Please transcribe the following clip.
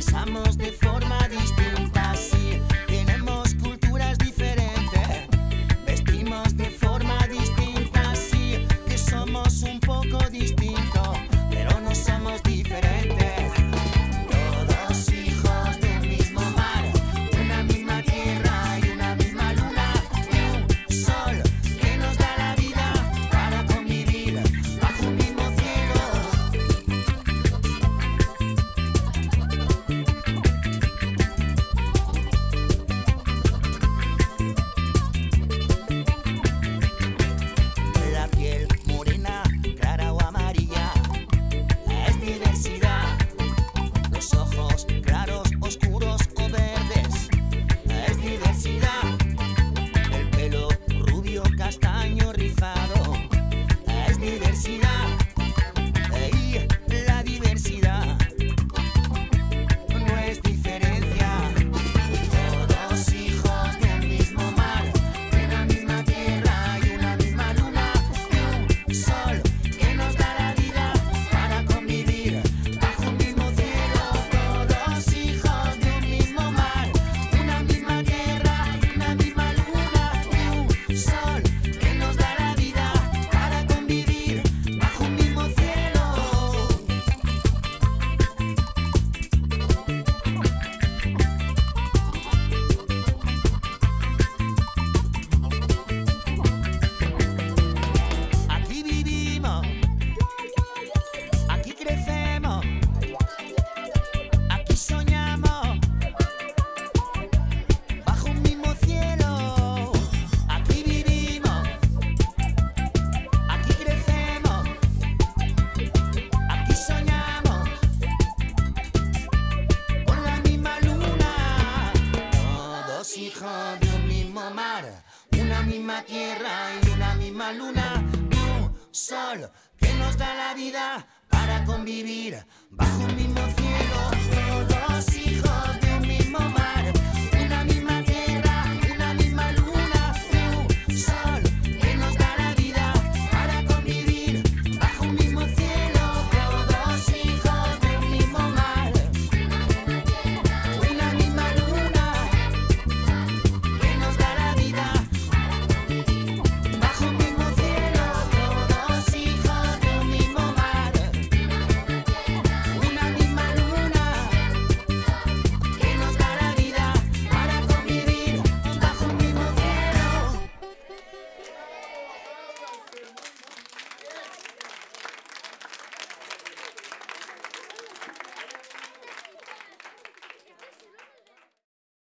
Besamos de de un mismo mar, una misma tierra y una misma luna, un sol que nos da la vida para convivir bajo un mismo cielo.